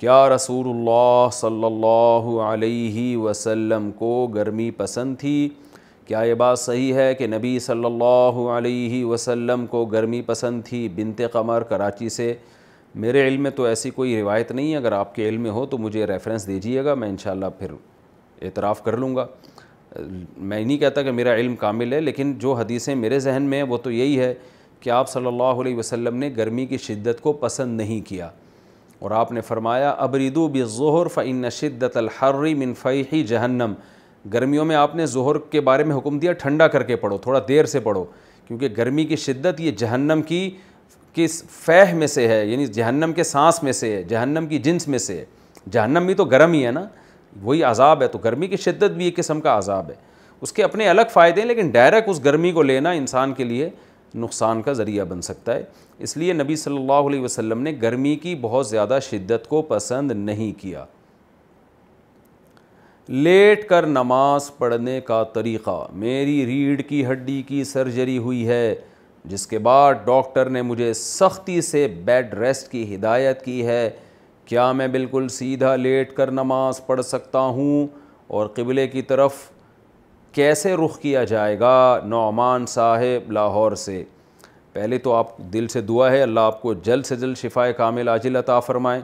क्या रसूलुल्लाह सल्लल्लाहु वसल्लम को गर्मी पसंद थी? क्या ये बात सही है कि नबी सल्लल्लाहु अलैहि वसल्लम को गर्मी पसंद थी बिनत कमर कराची से? मेरे इल्म में तो ऐसी कोई रिवायत नहीं है। अगर आपके इल्म में हो तो मुझे रेफरेंस दीजिएगा, मैं इन फिर एतराफ़ कर लूँगा। मैं नहीं कहता कि मेरा इल्म कामिल है, लेकिन जो हदीसें मेरे जहन में हैं, वो तो यही है कि आप अलैहि वसल्लम ने गर्मी की शिद्दत को पसंद नहीं किया। और आपने फरमाया, अबरीदू बिज़ोहर फ़िन शिद्दत अलहर्री मिन फ़ी जहन्नम. गर्मियों में आपने जोहर के बारे में हुक्म दिया, ठंडा करके पढ़ो, थोड़ा देर से पढ़ो, क्योंकि गर्मी की शिद्दत ये जहन्नम की किस फ़ह में से है, यानी जहन्नम के सांस में से है, जहन्नम की जिन्स में से है। जहन्नम भी तो गर्म ही है ना, वही अजाब है तो गर्मी की शिद्दत भी एक किस्म का अजाब है। उसके अपने अलग फ़ायदे हैं, लेकिन डायरेक्ट उस गर्मी को लेना इंसान के लिए नुकसान का ज़रिया बन सकता है। इसलिए नबी सल्लल्लाहु अलैहि वसल्लम ने गर्मी की बहुत ज़्यादा शिद्दत को पसंद नहीं किया। लेट कर नमाज़ पढ़ने का तरीक़ा, मेरी रीढ़ की हड्डी की सर्जरी हुई है, जिसके बाद डॉक्टर ने मुझे सख्ती से बेड रेस्ट की हिदायत की है। क्या मैं बिल्कुल सीधा लेट कर नमाज़ पढ़ सकता हूँ? और क़िबले की तरफ़ कैसे रुख किया जाएगा नौमान साहेब लाहौर से? पहले तो आप दिल से दुआ है, अल्लाह आपको जल्द से जल्द शिफा कामिल आजिल अता फ़रमाए।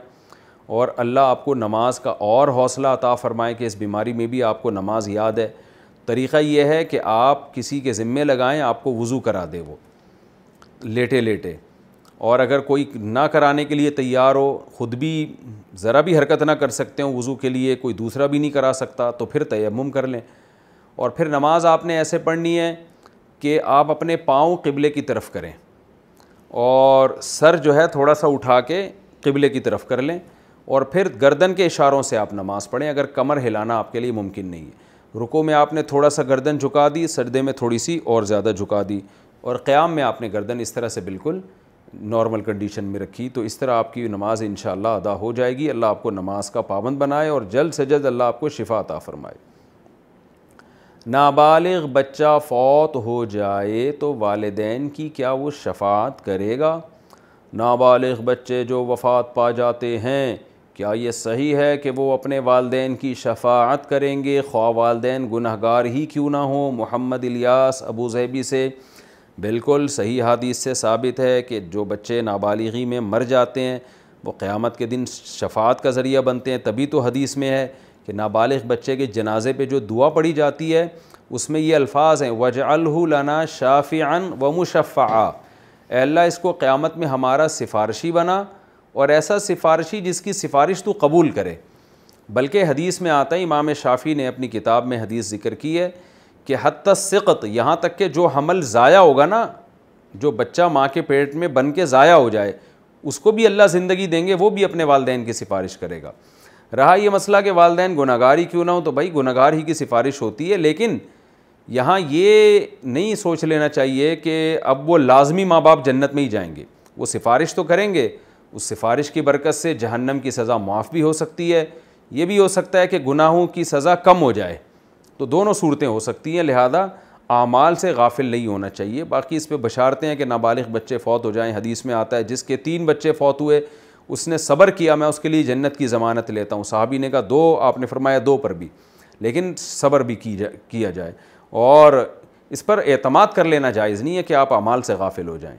और अल्लाह आपको नमाज़ का और हौसला अता फ़रमाए कि इस बीमारी में भी आपको नमाज़ याद है। तरीक़ा ये है कि आप किसी के ज़िम्मे लगाएँ, आपको वज़ू करा दे वो, लेटे लेटे। और अगर कोई ना कराने के लिए तैयार हो, ख़ुद भी ज़रा भी हरकत ना कर सकते हो वज़ू के लिए, कोई दूसरा भी नहीं करा सकता तो फिर तयम कर लें। और फिर नमाज़ आपने ऐसे पढ़नी है कि आप अपने पाँव किबले की तरफ़ करें और सर जो है थोड़ा सा उठा के किबले की तरफ़ कर लें और फिर गर्दन के इशारों से आप नमाज़ पढ़ें। अगर कमर हिलाना आपके लिए मुमकिन नहीं है। रुको में आपने थोड़ा सा गर्दन झुका दी, सरदे में थोड़ी सी और ज़्यादा झुका दी और क़्याम में आपने गर्दन इस तरह से बिल्कुल नॉर्मल कंडीशन में रखी तो इस तरह आपकी नमाज़ इन अदा हो जाएगी। अल्लाह आपको नमाज़ का पाबंद बनाए और जल्द से जल्द अल्लाह आपको शिफा अता फ़रमाए। नाबालिग बच्चा फौत हो जाए तो वालदेन की क्या वो शफात करेगा? नाबालिग बच्चे जो वफ़ात पा जाते हैं, क्या ये सही है कि वो अपने वालदेन की शफात करेंगे? ख्वा वालदेन गुनहगार ही क्यों ना हो? मोहम्मद इलियास अबू जहबी से बिल्कुल सही हादीस से साबित है कि जो बच्चे नाबालिगी में मर जाते हैं, वो क़यामत के दिन शफात का ज़रिया बनते हैं, तभी तो हदीस में है। कि नाबालिग बच्चे के जनाजे पे जो दुआ पढ़ी जाती है, उसमें ये अल्फाज हैं वज वजअलना शाफ़ियान व मुशफ़ा अल्लाह, इसको क़्यामत में हमारा सिफारशी बना और ऐसा सिफारशी जिसकी सिफारिश तो कबूल करे। बल्कि हदीस में आता है, इमाम शाफ़ी ने अपनी किताब में हदीस ज़िक्र की है कि हत यहाँ तक कि जो हमल ज़ाया होगा ना, जो बच्चा माँ के पेट में बन के ज़ाया हो जाए, उसको भी अल्लाह ज़िंदगी देंगे, वो भी अपने वालदेन की सिफारिश करेगा। रहा ये मसला कि वालदेन गुनागार ही क्यों ना हो तो भाई गुनागार ही की सिफारिश होती है, लेकिन यहाँ ये नहीं सोच लेना चाहिए कि अब वो लाजमी माँ बाप जन्नत में ही जाएँगे। वो सिफारिश तो करेंगे, उस सिफारिश की बरकत से जहन्नम की सज़ा मुआफ़ भी हो सकती है। ये भी हो सकता है कि गुनाहों की सज़ा कम हो जाए। तो दोनों सूरतें हो सकती हैं, लिहाजा आमाल से गाफिल नहीं होना चाहिए। बाकी इस पर बशारते हैं कि नाबालिग बच्चे फ़ौत हो जाएँ। हदीस में आता है, जिसके तीन बच्चे फ़ौत हुए उसने सब्र किया मैं उसके लिए जन्नत की ज़मानत लेता हूँ। साहबी ने कहा दो आपने फरमाया दो पर भी लेकिन सब्र भी की जा, किया जाए और इस पर अतमाद कर लेना जायज़ नहीं है कि आप अमाल से गाफिल हो जाएँ।